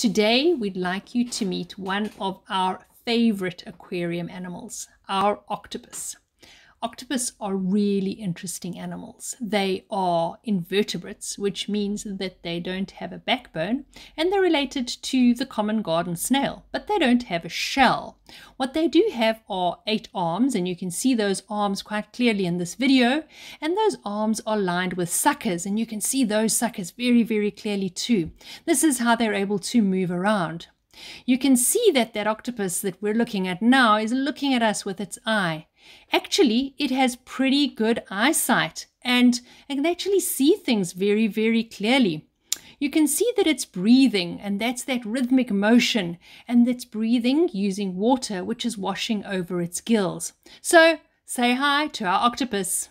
Today, we'd like you to meet one of our favorite aquarium animals, our octopus. Octopus are really interesting animals. They are invertebrates, which means that they don't have a backbone, and they're related to the common garden snail, but they don't have a shell. What they do have are eight arms, and you can see those arms quite clearly in this video, and those arms are lined with suckers, and you can see those suckers very, very clearly too. This is how they're able to move around. You can see that that octopus that we're looking at now is looking at us with its eye. Actually, it has pretty good eyesight and it can actually see things very, very clearly. You can see that it's breathing, and that's that rhythmic motion, and it's breathing using water which is washing over its gills. So, say hi to our octopus.